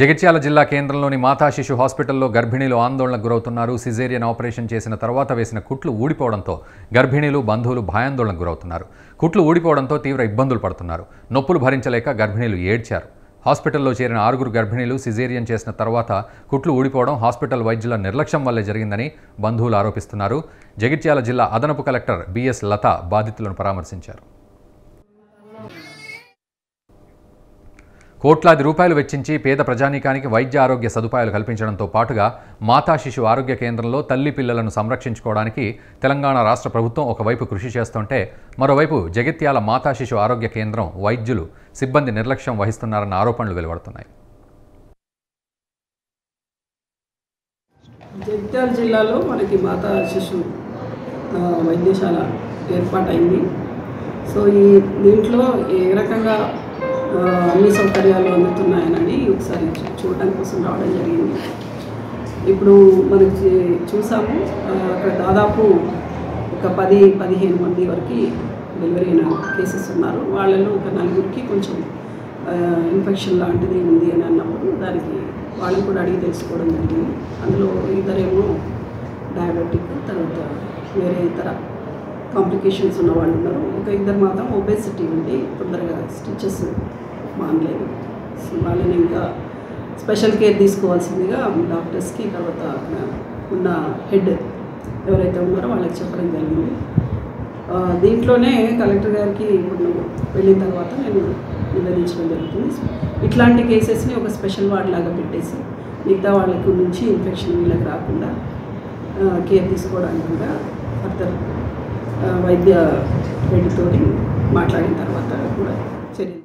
జగిత్యాల జిల్లా కేంద్రంలోని మాతా శిశు హాస్పిటల్లో గర్భిణీలు ఆందోళనకు గురవుతున్నారు. సిజేరియన్ ఆపరేషన్ చేసిన తర్వాత వేసిన కుట్లు ఊడిపోవడంతో గర్భిణీలు బంధువులు భయాందోళనకు గురవుతున్నారు. కుట్లు ఊడిపోవడంతో తీవ్ర ఇబ్బందులు పడుతున్నారు. నొప్పులు భరించలేక గర్భిణీలు ఏడ్చారు. హాస్పిటల్లో చేరిన ఆరుగురు గర్భిణీలు సిజేరియన్ చేసిన తర్వాత కుట్లు ఊడిపోవడం హాస్పిటల్ వైద్యుల నిర్లక్ష్యం వల్లే జరిగిందని బంధువులు ఆరోపిస్తున్నారు. జగిత్యాల జిల్లా అదనపు కలెక్టర్ బిఎస్ లత బాధితులను పరామర్శించారు. కోట్లాది రూపాయలు వెచ్చించి పేద ప్రజానీకానికి వైద్య ఆరోగ్య సదుపాయాలు కల్పించడంతో పాటుగా మాతా శిశు ఆరోగ్య కేంద్రంలో తల్లి పిల్లలను సంరక్షించుకోవడానికి తెలంగాణ రాష్ట్ర ప్రభుత్వం ఒకవైపు కృషి చేస్తుంటే మరోవైపు జగిత్యాల మాతా శిశు ఆరోగ్య కేంద్రం వైద్యులు సిబ్బంది నిర్లక్ష్యం వహిస్తున్నారన్న ఆరోపణలు వెలువడుతున్నాయి. జగిత్యాల జిల్లాలో మనకి మాతా శిశు వైద్యశాల ఏర్పాటైంది. సో ఈ దీంట్లో ఏ రకంగా అన్ని సౌకర్యాలు అందుతున్నాయని ఒకసారి చూడటం కోసం రావడం జరిగింది. ఇప్పుడు మనకి చూసాము అక్కడ దాదాపు ఒక పది పదిహేను మంది వరకు డెలివరీ అయిన కేసెస్ ఉన్నారు. వాళ్ళలో ఒక నలుగురికి కొంచెం ఇన్ఫెక్షన్ లాంటిది ఉంది అని అన్నప్పుడు దానికి వాళ్ళని కూడా అడిగి తెలుసుకోవడం జరిగింది. అందులో ఇద్దరేమో డయాబెటిక్ తర్వాత వేరే ఇతర కాంప్లికేషన్స్ ఉన్న వాళ్ళు ఉన్నారు. ఒక ఇద్దరు మాత్రం ఒబేసిటీ ఉంది తొందరగా స్టిచెస్ మానలేదు. సో వాళ్ళని ఇంకా స్పెషల్ కేర్ తీసుకోవాల్సిందిగా డాక్టర్స్కి తర్వాత ఉన్న హెడ్ ఎవరైతే ఉన్నారో వాళ్ళకి చెప్పడం జరిగింది. దీంట్లోనే కలెక్టర్ గారికి ఇప్పుడు వెళ్ళిన తర్వాత నేను నివేదించడం జరుగుతుంది. ఇట్లాంటి కేసెస్ని ఒక స్పెషల్ వార్డ్ లాగా పెట్టేసి మిగతా వాళ్ళకి నుంచి ఇన్ఫెక్షన్ వీళ్ళకి రాకుండా కేర్ తీసుకోవడానికి కూడా ఫర్దర్ వైద్య హెడ్తో మాట్లాడిన తర్వాత కూడా చర్యలు